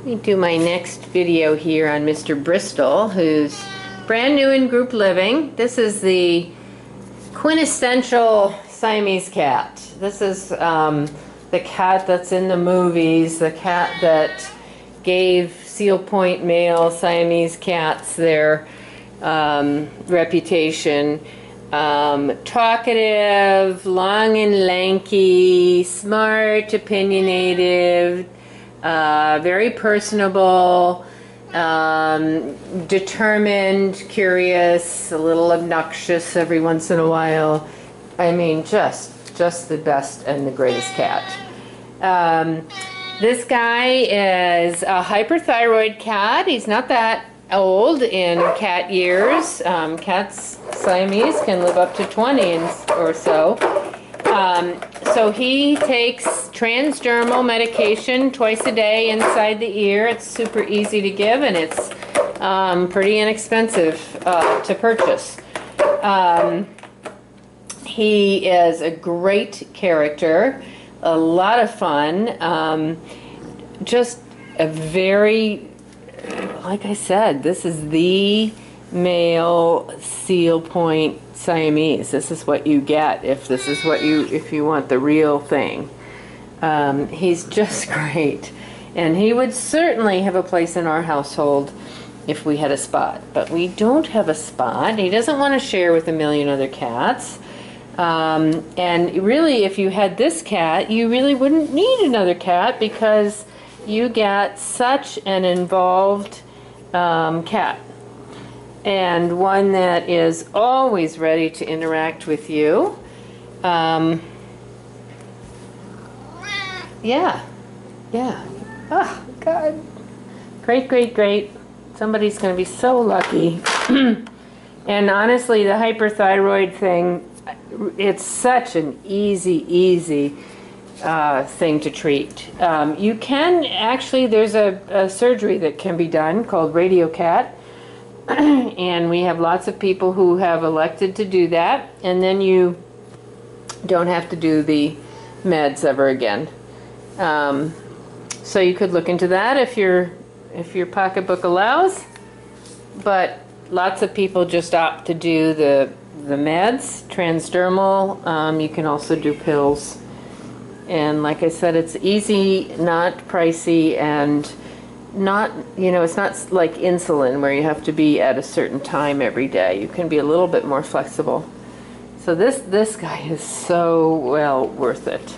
Let me do my next video here on Mr. Bristol, who's brand new in group living. This is the quintessential Siamese cat. This is um, the cat that's in the movies, the cat that gave Seal Point male Siamese cats their um, reputation. Um, talkative, long and lanky, smart, opinionated, uh, very personable, um, determined, curious, a little obnoxious every once in a while. I mean, just just the best and the greatest cat. Um, this guy is a hyperthyroid cat. He's not that old in cat years. Um, cats, Siamese, can live up to 20 or so. Um, so he takes transdermal medication twice a day inside the ear. It's super easy to give and it's um, pretty inexpensive uh, to purchase. Um, he is a great character, a lot of fun, um, just a very, like I said, this is the male seal point Siamese. This is what you get if this is what you if you want the real thing. Um, he's just great, and he would certainly have a place in our household if we had a spot. But we don't have a spot. He doesn't want to share with a million other cats. Um, and really, if you had this cat, you really wouldn't need another cat because you get such an involved um, cat and one that is always ready to interact with you. Um, yeah, yeah. Oh, God. Great, great, great. Somebody's going to be so lucky. and honestly, the hyperthyroid thing, it's such an easy, easy uh, thing to treat. Um, you can actually, there's a, a surgery that can be done called RadioCat and we have lots of people who have elected to do that, and then you don't have to do the meds ever again. Um, so you could look into that if your if your pocketbook allows, but lots of people just opt to do the the meds, transdermal. Um, you can also do pills, and like I said, it's easy, not pricey, and not, you know, it's not like insulin where you have to be at a certain time every day. You can be a little bit more flexible. So this, this guy is so well worth it.